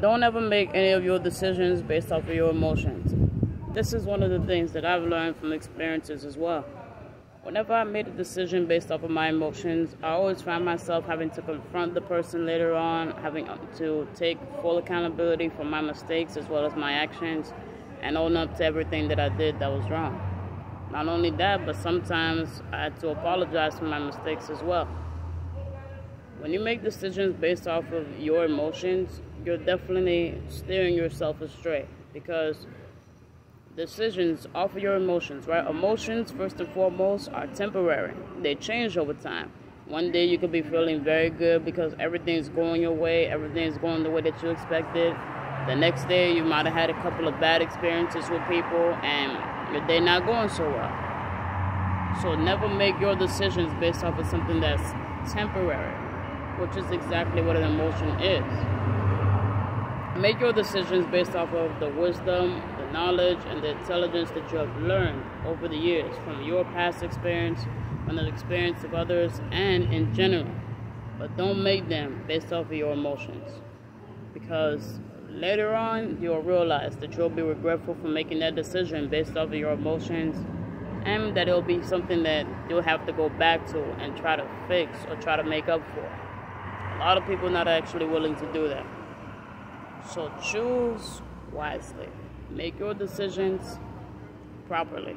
don't ever make any of your decisions based off of your emotions. This is one of the things that I've learned from experiences as well. Whenever I made a decision based off of my emotions, I always find myself having to confront the person later on, having to take full accountability for my mistakes as well as my actions, and own up to everything that I did that was wrong. Not only that, but sometimes I had to apologize for my mistakes as well. When you make decisions based off of your emotions, you're definitely steering yourself astray because decisions off of your emotions, right? Emotions, first and foremost, are temporary. They change over time. One day you could be feeling very good because everything's going your way, everything's going the way that you expected. The next day you might have had a couple of bad experiences with people and your day not going so well. So never make your decisions based off of something that's temporary which is exactly what an emotion is. Make your decisions based off of the wisdom, the knowledge, and the intelligence that you have learned over the years from your past experience, from the experience of others, and in general. But don't make them based off of your emotions. Because later on, you'll realize that you'll be regretful for making that decision based off of your emotions and that it'll be something that you'll have to go back to and try to fix or try to make up for. Lot of people not actually willing to do that. So choose wisely. Make your decisions properly.